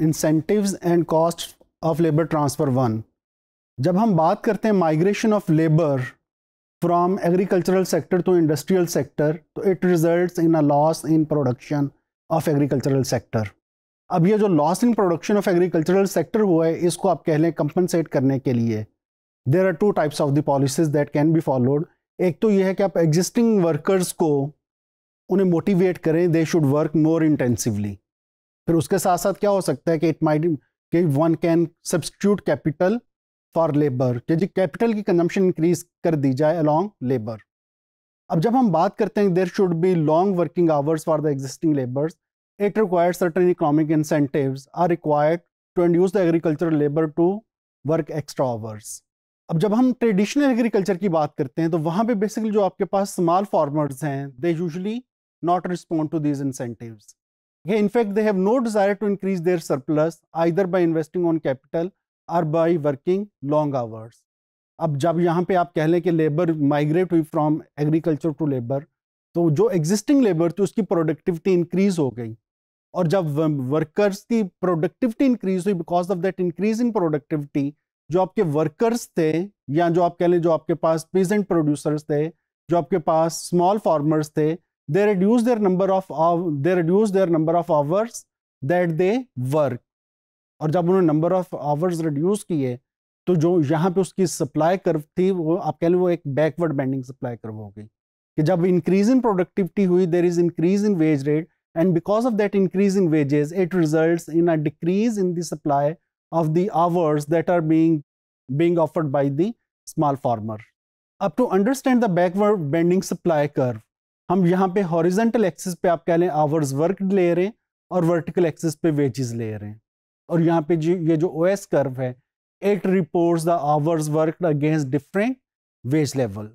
Incentives and cost of labour transfer one जब हम बात करते हैं migration of labour from agricultural sector to industrial sector तो it result in a loss in production of agricultural sector अब ये जो loss in production of agricultural sector हुआ है, इसको आप कह लें कंपनसेट करने के लिए। There are two types of the policies that can be followed एक तो ये है कि आप एग्जिस्टिंग वर्कर्स को उन्हें मोटिवेट करें they should work more intensively फिर उसके साथ साथ क्या हो सकता है कि इट माइट कि one can substitute capital for labour कि जी कैपिटल की कंजम्पशन इंक्रीज कर दी जाए अलॉन्ग लेबर अब जब हम बात करते हैं there should be long working hours for the existing labours it required certain economic incentives are required to induce the agriculture labour to work extra hours अब जब हम ट्रेडिशनल एग्रीकल्चर की बात करते हैं तो वहाँ पे बेसिकली जो आपके पास स्मॉल फार्मर्स हैं they usually not respond to these incentives. Okay, in fact, they have no desire to increase their surplus either by investing on capital or by working long hours. अब जब यहाँ पे आप कह लें कि लेबर माइग्रेट हुई फ्रॉम एग्रीकल्चर टू लेबर तो जो एग्जिस्टिंग लेबर थी उसकी प्रोडक्टिविटी इंक्रीज हो गई और जब वर्कर्स की प्रोडक्टिविटी इंक्रीज हुई because of that increase in productivity जो आपके वर्कर्स थे या जो आप कह लें जो आपके पास पीजेंट प्रोड्यूसर्स थे जो आपके पास स्मॉल फार्मर्स थे they reduce their number of they reduce their number of hours that they work और जब उन्होंने नंबर ऑफ़ आवर्स रिड्यूस किए तो जो यहाँ पे उसकी सप्लाई कर्व थी वो आप कह लें वो एक बैकवर्ड बेंडिंग सप्लाई कर्व हो गई कि जब इंक्रीज इन प्रोडक्टिविटी हुई there is increase in wage rate and because of that increase in wages it results in a decrease in the supply of the hours that are being being offered by the small farmer. Up to understand the backward bending supply curve, हम यहाँ पे horizontal axis पे आप कह लें hours work ले रहे हैं और वर्टिकल एक्सिस पे वेजेस ले रहे हैं। और यहाँ पे जो, ये जो ओएस कर्व है it reports the hours work against different wage level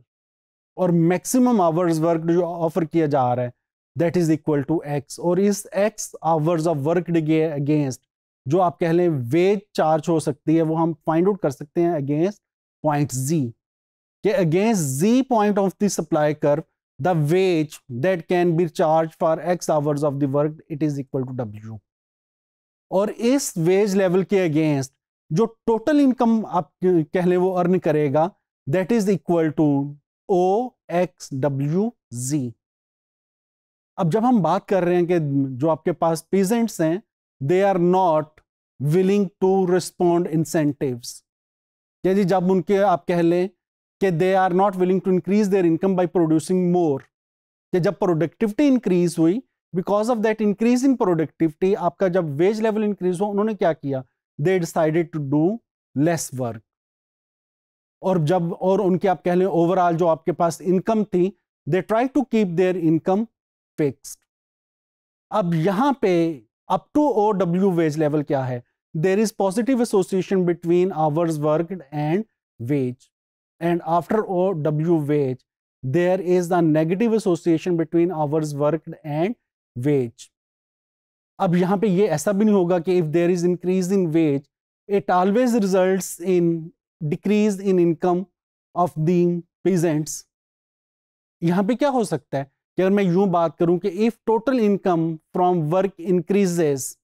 और मैक्सिमम आवर्स वर्क जो ऑफ़र किया जा रहा है that is equal to X और इस X hours of work against जो आप कह लें वेज चार्ज हो सकती है, वो हम फाइंड आउट कर सकते हैं अगेंस्ट पॉइंट जी के against G point of the supply curve the wage that can be charged for x hours of the work, it is equal to w. और इस वेज लेवल के against जो total income आप कह लें वो earn करेगा that is equal to O X W G अब जब हम बात कर रहे हैं कि जो आपके पास पीजेंट्स हैं they are not willing to respond incentives यदि जब उनके आप कह लें कि they are not willing to increase their income by producing more कि जब प्रोडक्टिविटी इंक्रीज हुई because of that increase in productivity आपका जब वेज लेवल इंक्रीज हुआ, उन्होंने क्या किया? They decided to do less work और जब, और उनके आप कह लें ओवरऑल जो आपके पास इनकम थी they try to keep their income fixed अब यहाँ पे up to O W wage level क्या है? There is positive association between hours work and wage and after OW wage, there is a negative association between hours worked and wage. अब यहाँ पे ये ऐसा भी नहीं होगा कि if there is increase in wage, it always results in decrease in income of the peasants. यहाँ पे क्या हो सकता है कि अगर मैं यूँ बात करूँ कि if total income from work increases,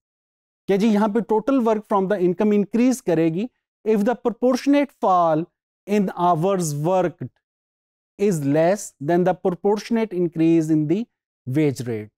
क्या जी यहाँ पे total work from the income increase करेगी if the proportionate fall in hours worked is less than the proportionate increase in the wage rate.